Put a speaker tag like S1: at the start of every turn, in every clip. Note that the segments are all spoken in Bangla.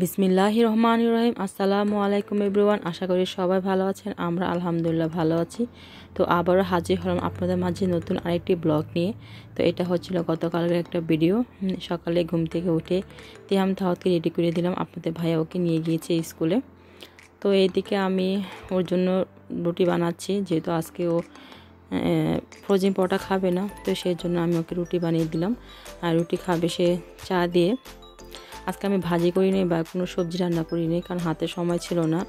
S1: বিসমিল্লাহ রহমান রহিম। আসসালামু আলাইকুম, এভরিওয়ান। আশা করি সবাই ভালো আছেন। আমরা আলহামদুলিল্লাহ ভালো আছি। তো আবারও হাজির হলাম আপনাদের মাঝে নতুন আরেকটি ব্লগ নিয়ে। তো এটা হচ্ছিল গতকালের একটা ভিডিও। সকালে ঘুম থেকে উঠে তিহাম তাহতকে রেডি করে দিলাম। আপনাদের ভাইয়া ওকে নিয়ে গিয়েছে স্কুলে। তো এইদিকে আমি ওর জন্য রুটি বানাচ্ছি। যেহেতু আজকে ও ফ্রোজিন পরোটা খাবে না, তো সেই জন্য আমি ওকে রুটি বানিয়ে দিলাম। আর রুটি খাবে সে চা দিয়ে। আজকে আমি ভাজি করিনি বা কোনো সবজি রান্না করি করিনি কারণ হাতে সময় ছিল না।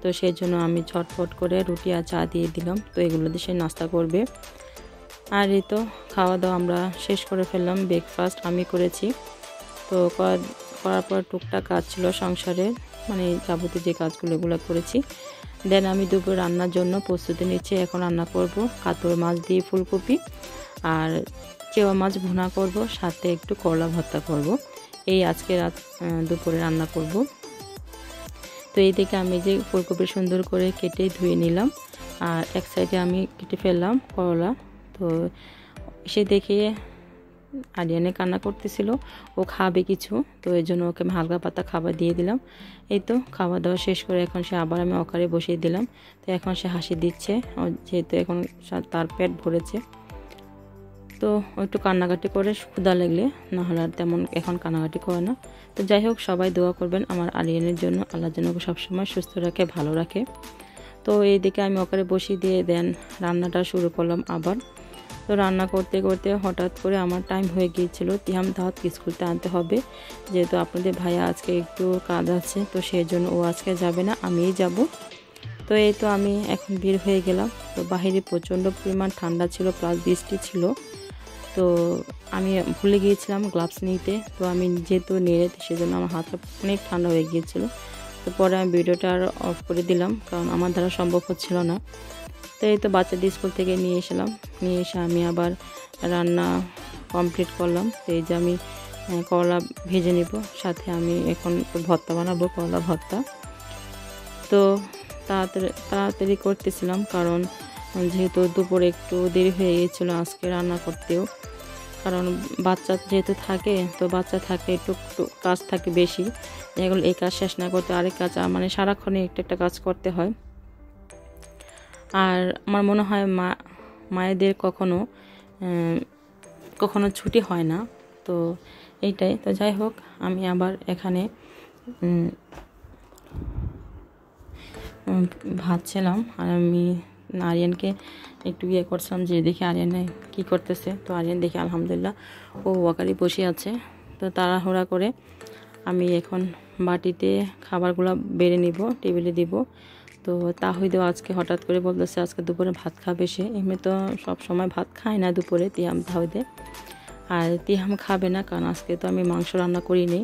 S1: তো সেই জন্য আমি ছটফট করে রুটি আর চা দিয়ে দিলাম। তো এগুলো দিয়ে সে নাস্তা করবে। আর এই তো খাওয়া দাওয়া আমরা শেষ করে ফেললাম ব্রেকফাস্ট আমি করেছি। তো করার পর টুকটাক কাজ ছিল সংসারে মানে যাবতীয় যে কাজগুলো, এগুলো করেছি। দেন আমি দুপুর রান্নার জন্য প্রস্তুতি নিচ্ছি, এখন রান্না করব কাতর মাছ দিয়ে ফুলকপি। আর চেওয়া মাছ ভুনা করব, সাথে একটু করলা ভর্তা করব। এই আজকে রাত দুপুরে রান্না করব। তো এই থেকে আমি যে ফুলকপি সুন্দর করে কেটে ধুয়ে নিলাম, আর এক সাইডে আমি কেটে ফেললাম করলা। তো সে দেখে আরিয়ানে কান্না করতেছিল, ও খাবে কিছু, তো এই জন্য ওকে আমি হালকা পাতা খাবার দিয়ে দিলাম। এই তো খাওয়া দাওয়া শেষ করে এখন সে আবার আমি অকারে বসিয়ে দিলাম। তো এখন সে হাসি দিচ্ছে যেহেতু এখন তার পেট ভরেছে। তো একটু কান্নাকাটি করে ক্ষুদা লাগলে না হলে আর তেমন এখন কান্নাকাটি করে না। তো যাই হোক, সবাই দোয়া করবেন আমার আলিয়ানের জন্য। আল্লাহ যেন সবসময় সুস্থ রাখে, ভালো রাখে। তো এইদিকে আমি ওখানে বসিয়ে দিয়ে দেন রান্নাটা শুরু করলাম আবার। তো রান্না করতে করতে হঠাৎ করে আমার টাইম হয়ে গিয়েছিল। তিহাম দাহাত স্কুলতে আনতে হবে। যেহেতু আপনাদের ভাইয়া আজকে একটু কাজ আছে, তো সেই জন্য ও আজকে যাবে না, আমিই যাব। তো এই তো আমি এখন বের হয়ে গেলাম। তো বাহিরে প্রচণ্ড পরিমাণ ঠান্ডা ছিল, প্লাস বৃষ্টি ছিল। তো আমি ভুলে গিয়েছিলাম গ্লাভস নিতে। তো আমি যেহেতু নিয়ে সেজন্য আমার হাতটা অনেক ঠান্ডা হয়ে গিয়েছিল। তো পরে আমি ভিডিওটা আর অফ করে দিলাম, কারণ আমার দ্বারা সম্ভব হচ্ছিল না। তো এই তো বাচ্চাদের স্কুল থেকে নিয়ে এসলাম। নিয়ে এসে আমি আবার রান্না কমপ্লিট করলাম। তো এই যে আমি করলা ভেজে নেব, সাথে আমি এখন ভর্তা বানাবো, করলা ভর্তা। তো তাড়াতাড়ি তাড়াতাড়ি করতেছিলাম, কারণ যেহেতু দুপুরে একটু দেরি হয়ে গিয়েছিল আজকে রান্না করতেও। কারণ বাচ্চা যেহেতু থাকে, তো বাচ্চা থাকে একটু কাজ থাকে বেশি। এগুলো এই কাজ শেষ না করতে আরেক কাজ মানে সারাক্ষণে একটা একটা কাজ করতে হয়। আর আমার মনে হয় মা, মায়েদের কখনো কখনো ছুটি হয় না। তো এইটাই, তো যাই হোক, আমি আবার এখানে ভাবছিলাম আর আমি আরিয়ানকে একটু ইয়ে করছিলাম যে দেখি আরিয়ানে কী করতেছে। তো আরিয়ান দেখি আলহামদুলিল্লাহ ও ওয়াকারি বসে আছে। তো তাড়াহুড়া করে আমি এখন বাটিতে খাবারগুলো বেড়ে নিব, টেবিলে দিব। তো তাহিদও আজকে হঠাৎ করে বলতেছে, আজকে দুপুরে ভাত খাবে সে। এমনি তো সব সময় ভাত খায় না দুপুরে তিয়াম তাহিদে। আর তিয়াম খাবে না, কারণ আজকে তো আমি মাংস রান্না করিনি।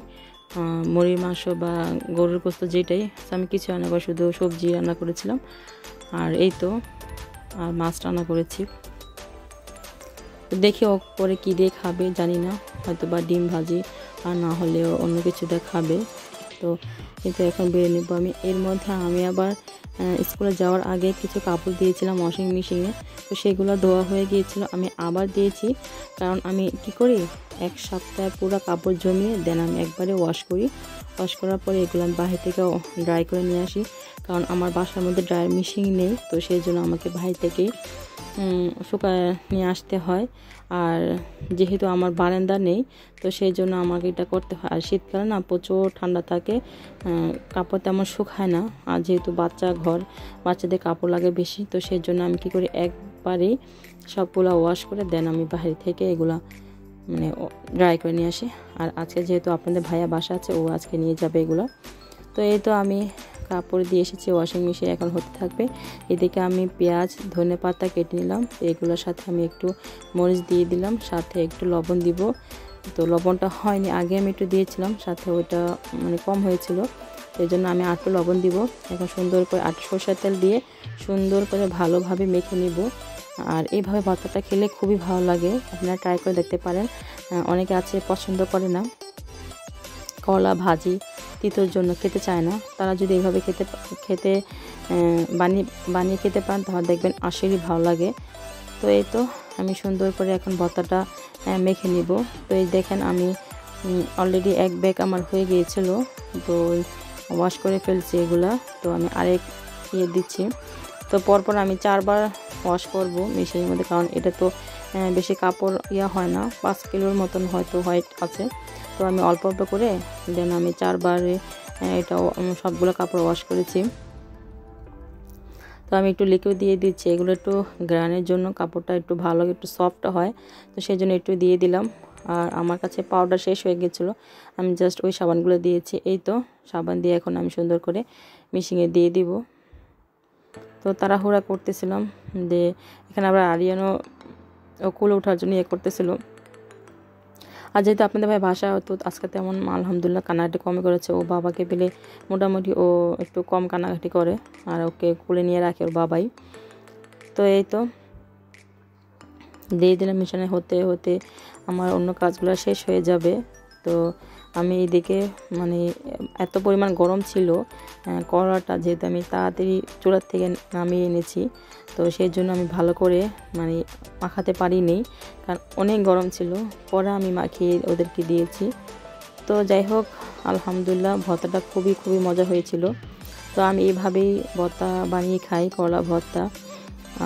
S1: মুড়ির মাংস বা গরুর গোস্ত যেটাই, আমি কিছু রান্না করে শুধু সবজি রান্না করেছিলাম। আর এই তো, আর মাছ রান্না করেছি। দেখি ও পরে কী দিয়ে খাবে, জানি না। হয়তো বা ডিম ভাজি, আর না হলে অন্য কিছু দিয়ে খাবে। তো কিন্তু এখন বেরিয়ে নেব আমি। এর মধ্যে আমি আবার স্কুলে যাওয়ার আগে কিছু কাপড় দিয়েছিলাম ওয়াশিং মেশিনে তো সেগুলো ধোয়া হয়ে গিয়েছিল, আমি আবার দিয়েছি। কারণ আমি কি করি? এক সপ্তাহে পুরো কাপড় জমিয়ে দেন আমি একবারে ওয়াশ করি। ওয়াশ করার পরে এগুলো আমি বাহির থেকে ড্রাই করে নিয়ে আসি। কারণ আমার বাসার মধ্যে ড্রায়ার মেশিন নেই, তো সেই জন্য আমাকে বাহির থেকে শুকায় নিয়ে আসতে হয়। আর যেহেতু আমার বারান্দা নেই, তো সেই জন্য আমাকে এটা করতে হয়। আর শীতকালে না প্রচুর ঠান্ডা থাকে কাপড় তেমন শুকায় না। আর যেহেতু বাচ্চা ঘর, বাচ্চাদের কাপড় লাগে বেশি, তো সেই জন্য আমি কী করি, একবারেই সবগুলো ওয়াশ করে দেন আমি বাইরে থেকে এগুলা মানে ড্রাই করে নিয়ে আসি। আর আজকে যেহেতু আপনাদের ভাইয়া বাসা আছে, ও আজকে নিয়ে যাবে এগুলো। তো এই তো আমি কাপড় দিয়ে এসেছি ওয়াশিং মেশিন এখন হতে থাকবে। এদিকে আমি পেঁয়াজ, ধনে পাতা কেটে নিলাম। এগুলোর সাথে আমি একটু মরিচ দিয়ে দিলাম, সাথে একটু লবণ দিব। তো লবণটা হয়নি, আগে আমি একটু দিয়েছিলাম, সাথে ওইটা মানে কম হয়েছিল। সেই জন্য আমি আটটু লবণ দিব। এখন সুন্দর করে আট সরষের তেল দিয়ে সুন্দর করে ভালোভাবে মেখে নিব। আর এইভাবে ভর্তাটা খেলে খুবই ভালো লাগে। আপনারা ট্রাই করে দেখতে পারেন। অনেকে আছে, পছন্দ করে না। কলা, ভাজি, তিতোর জন্য খেতে চায় না। তারা যদি এইভাবে খেতে খেতে বানিয়ে বানিয়ে খেতে পান, তাহলে দেখবেন আসলেই ভালো লাগে। তো এই তো আমি সুন্দর করে এখন ভর্তাটা মেখে নিব। তো এই দেখেন আমি অলরেডি এক ব্যাগ আমার হয়ে গিয়েছিল। তো ওয়াশ করে ফেলছি এগুলা। তো আমি আরেক ইয়ে দিচ্ছি। তো পরপর আমি চারবার ওয়াশ করব মেশিনের মধ্যে, কারণ এটা তো বেশি কাপড় ইয়া হয় না। পাঁচ কিলোর মতন হয়তো হোয়াইট আছে। তো আমি অল্প অল্প করে দেন আমি চারবারে এটা সবগুলো কাপড় ওয়াশ করেছি। তো আমি একটু লিকুইড দিয়ে দিচ্ছি। এগুলো একটু গ্রানের জন্য, কাপড়টা একটু ভালো, একটু সফট হয়। তো সেই জন্য একটু দিয়ে দিলাম। আর আমার কাছে পাউডার শেষ হয়ে গেছিল। আমি জাস্ট ওই সাবানগুলো দিয়েছি। এই তো, সাবান দিয়ে এখন আমি সুন্দর করে মিশিংয়ে দিয়ে দিব। তো তাড়াহুড়া করতেছিলাম যে, এখানে আবার আরিয়ানও কুলে ওঠার জন্য ইয়ে করতেছিল। আর যেহেতু আপনাদের ভাই ভাষা তো আজকে তেমন আলহামদুলিল্লাহ কান্নাকাটি কমে করেছে। ও বাবাকে পেলে মোটামুটি ও একটু কম কান্নাকাটি করে, আর ওকে কুলে নিয়ে রাখে ওর বাবাই। তো এই তো। দিয়ে দিলাম মিশনে, হতে হতে আমার অন্য কাজগুলো শেষ হয়ে যাবে। তো আমি এদিকে মানে এত পরিমাণ গরম ছিল কড়াটা যেহেতু আমি তাড়াতাড়ি চুলার থেকে নামিয়ে এনেছি, তো সেই জন্য আমি ভালো করে মানে মাখাতে পারিনি, কারণ অনেক গরম ছিল। পরে আমি মাখিয়ে ওদেরকে দিয়েছি। তো যাই হোক, আলহামদুলিল্লাহ ভর্তাটা খুবই খুবই মজা হয়েছিল। তো আমি এইভাবেই ভর্তা বানিয়ে খাই, করলা ভর্তা।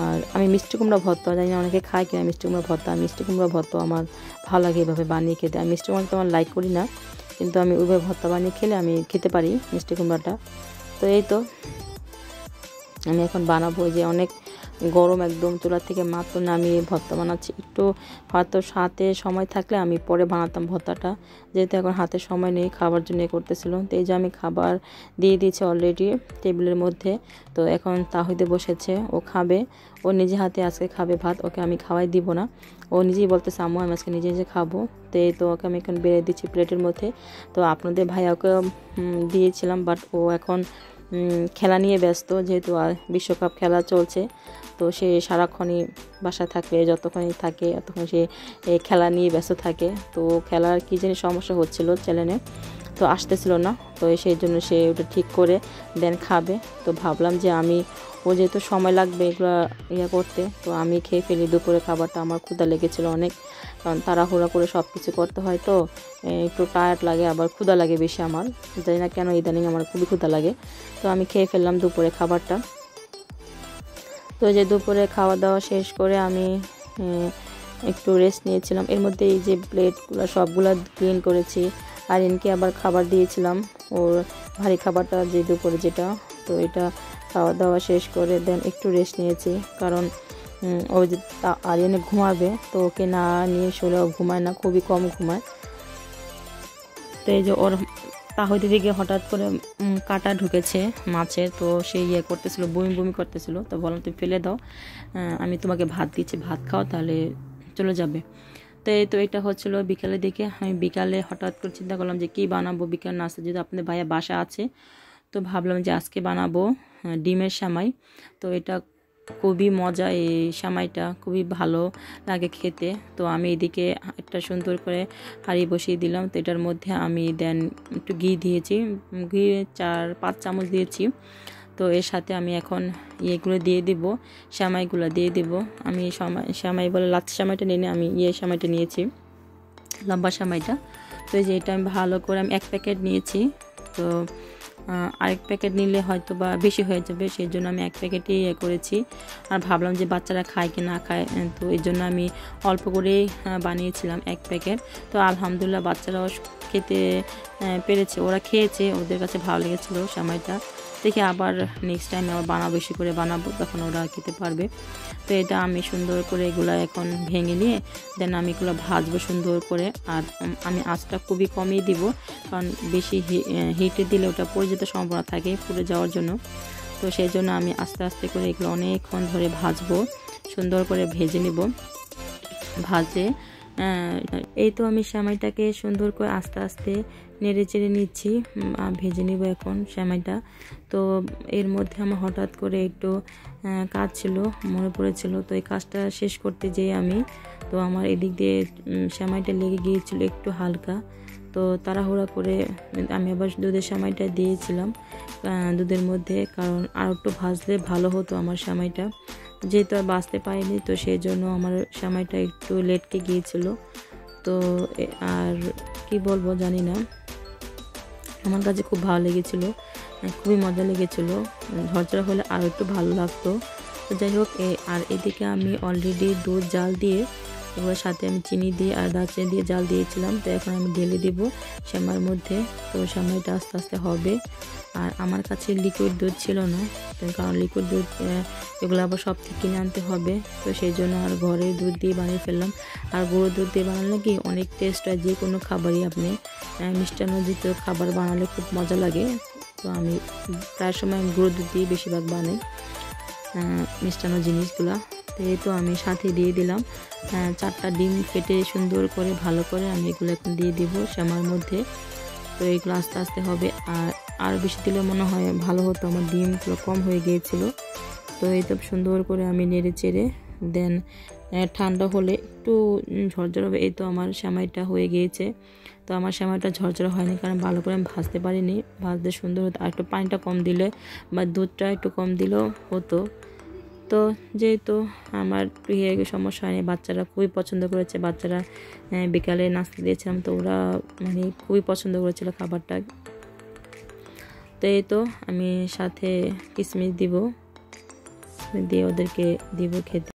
S1: আর আমি মিষ্টি কুমড়া ভর্তা, জানি না অনেকে খায় কিনা মিষ্টি কুমড়া ভর্তা। মিষ্টি কুমড়া ভর্তা আমার ভালো লাগে এভাবে বানিয়ে খেতে। আমি মিষ্টি কুমড়া তো আমার লাইক করি না। কিন্তু আমি উভয় ভর্তা বানিয়ে খেলে আমি খেতে পারি মিষ্টি কুমড়াটা। তো এই তো, আমি এখন বানাবো। যে অনেক গরম একদম চুলার থেকে মাত্র নামিয়ে ভর্তা বানাচ্ছি। একটু হয়তো হাতে সময় থাকলে আমি পরে বানাতাম ভর্তাটা। যেহেতু এখন হাতে সময় নেই, খাবার জন্য করতেছিল তো এই যে আমি খাবার দিয়ে দিয়েছি অলরেডি টেবিলের মধ্যে। তো এখন তাহিদে বসেছে, ও খাবে। ও নিজে হাতে আজকে খাবে ভাত, ওকে আমি খাওয়াই দিব না। ও নিজেই বলতেছে, আম্মু, আমি আজকে নিজে নিজে খাব। তো এই তো ওকে আমি এখন বেড়ে দিচ্ছি প্লেটের মধ্যে। তো আপনাদের ভাইয়াকে দিয়েছিলাম বাট ও এখন খেলা নিয়ে ব্যস্ত, যেহেতু আর বিশ্বকাপ খেলা চলছে, তো সে সারাক্ষণই বাসা থাকে যতক্ষণই থাকে, ততক্ষণ সে খেলা নিয়ে ব্যস্ত থাকে। তো খেলার কী জানি সমস্যা হচ্ছিল চ্যানেলে তো আসতেছিল না, তো সেই জন্য সে ওটা ঠিক করে দেন খাবে। তো ভাবলাম যে আমি, ও যেহেতু সময় লাগবে এগুলো ইয়ে করতে, তো আমি খেয়ে ফেলি দুপুরে খাবারটা। আমার ক্ষুদা লেগেছিলো অনেক, কারণ তাড়াহুড়া করে সব কিছু করতে হয় তো একটু টায়ার্ড লাগে, আবার ক্ষুদা লাগে বেশি আমার। জানি না কেন ইদানিং আমার খুবই ক্ষুদা লাগে। তো আমি খেয়ে ফেললাম দুপুরে খাবারটা। তো যে দুপুরে খাওয়া দাওয়া শেষ করে আমি একটু রেস্ট নিয়েছিলাম। এর মধ্যে এই যে প্লেটগুলো সবগুলো ক্লিন করেছি আর ইনকে আবার খাবার দিয়েছিলাম। ওর ভারী খাবারটা যে দুপুরে যেটা, তো এটা খাওয়া দাওয়া শেষ করে দেন একটু রেস্ট নিয়েছি। কারণ ও যে আরিয়ানে ঘুমাবে, তো ওকে না নিয়ে শুলেও ঘুমায় না, খুবই কম ঘুমায়। তো এই যে ওর তাহিদের দিকে হঠাৎ করে কাটা ঢুকেছে মাছের, তো সে ইয়ে করতেছিল, বমি বমি করতেছিল। তো বললাম, তুমি ফেলে দাও আমি তোমাকে ভাত দিচ্ছি, ভাত খাও, তাহলে চলে যাবে। তো এই তো এটা হচ্ছিল বিকালের দিকে। আমি বিকালে হঠাৎ করে চিন্তা করলাম যে কী বানাবো বিকাল নাস্তা যদি আপনাদের ভাইয়া বাসা আছে, তো ভাবলাম যে আজকে বানাবো ডিমের সামাই। তো এটা খুবই মজা এই সামাইটা, খুবই ভালো লাগে খেতে। তো আমি এদিকে একটা সুন্দর করে হাঁড়ি বসিয়ে দিলাম। তো এটার মধ্যে আমি দেন একটু ঘি দিয়েছি, ঘি চার, পাঁচ চামচ দিয়েছি। তো এর সাথে আমি এখন ইয়েগুলো দিয়ে দিব সামাইগুলো দিয়ে দিব। আমি সামাই বলে লাচ্ছি সামাইটা নিয়ে আমি ইয়ে সামাইটা নিয়েছি, লম্বা সামাইটা তো এই যে এটা আমি ভালো করে আমি এক প্যাকেট নিয়েছি। তো আরেক প্যাকেট নিলে হয়তো বা বেশি হয়ে যাবে, সেই জন্য আমি এক প্যাকেটই ইয়ে করেছি। আর ভাবলাম যে বাচ্চারা খায় কি না খায় তো এই জন্য আমি অল্প করেই বানিয়েছিলাম এক প্যাকেট। তো আলহামদুলিল্লাহ বাচ্চারাও খেতে পেরেছে, ওরা খেয়েছে, ওদের কাছে ভালো লেগেছিলো সময়টা দেখে আবার নেক্সট টাইম আবার বানাবো, বেশি করে বানাবো, তখন ওরা খেতে পারবে। তো এটা আমি সুন্দর করে এগুলো এখন ভেঙে নিয়ে দেন আমি এগুলো ভাজবো সুন্দর করে। আর আমি আঁচটা খুবই কমই দিব, কারণ বেশি হিটে দিলে ওটা পড়ে যেতে সম্ভাবনা থাকে পুড়ে যাওয়ার জন্য। তো সেই জন্য আমি আস্তে আস্তে করে এগুলো অনেকক্ষণ ধরে ভাজবো, সুন্দর করে ভেজে নেব। ভাজে এই তো আমি সেমাইটাকে সুন্দর করে আস্তে আস্তে নেড়ে চেড়ে নিচ্ছি। ভেজে নিব এখন সেমাইটা। তো এর মধ্যে আমার হঠাৎ করে একটু কাজ ছিল, মনে পড়েছিল। তো এই কাজটা শেষ করতে যেয়ে আমি, তো আমার এদিক দিয়ে সেমাইটা লেগে গিয়েছিল একটু হালকা। তো তাড়াহুড়া করে আমি আবার দুধের সেমাইটা দিয়েছিলাম দুধের মধ্যে। কারণ আর একটু ভাজলে ভালো হতো আমার সেমাইটা। যেহেতু আর বাঁচতে পারিনি, তো সেই জন্য আমার সময়টা একটু লেটকে গিয়েছিল। তো আর কি বলব জানি না। আমার কাছে খুব ভালো লেগেছিলো খুবই মজা লেগেছিলো। ঝরঝরা হলে আরও একটু ভালো লাগতো। তো যাই হোক আর এদিকে আমি অলরেডি দুধ, জাল দিয়ে এবার সাথে আমি চিনি দিয়ে আর দারচিনি দিয়ে জাল দিয়েছিলাম। তো এখন আমি ঢেলে দিব শ্যামার মধ্যে। তো শ্যামাইটা আস্তে আস্তে হবে। আর আমার কাছে লিকুইড দুধ ছিল না কারণ লিকুইড দুধ এগুলো আবার সব থেকে কিনে আনতে হবে। তো সেই জন্য আর ঘরে দুধ দিয়ে বানিয়ে ফেললাম। আর গুঁড়ো দুধ দিয়ে বানালে কি অনেক টেস্ট হয়, যে কোনো খাবারই আপনি মিষ্টান্ন জাতীয় খাবার বানালে খুব মজা লাগে। তো আমি প্রায় সময় গুঁড়ো দুধ দিয়ে বেশিরভাগ বানাই মিষ্টান্ন জিনিসগুলো। তো আমি সাথে দিয়ে দিলাম চারটা ডিম ফেটে সুন্দর করে, ভালো করে আমি এগুলো এখন দিয়ে দিব শ্যামার মধ্যে। তো এগুলো আস্তে আস্তে হবে। আর আর বেশি দিলে মনে হয় ভালো হতো, আমার ডিমগুলো কম হয়ে গিয়েছিল। তো এই তো সুন্দর করে আমি নেড়ে চেড়ে, দেন ঠান্ডা হলে একটু ঝরঝর হবে এই তো আমার শ্যামাইটা হয়ে গিয়েছে। তো আমার শ্যামাইটা ঝরঝর হয়নি, কারণ ভালো করে আমি ভাজতে পারিনি। ভাজতে সুন্দর হতো, আর একটু পানিটা কম দিলে বা দুধটা একটু কম দিলেও হতো। তো যেহেতু আমার প্রিয় সমস্যা হয়নি, বাচ্চারা খুবই পছন্দ করেছে, বাচ্চারা বিকালে নাস্তা দিয়েছিলাম, তো ওরা মানে খুবই পছন্দ করেছিল খাবারটা। তো এই তো আমি সাথে কিশমিশ দিব। দিয়ে ওদেরকে দিব খেতে।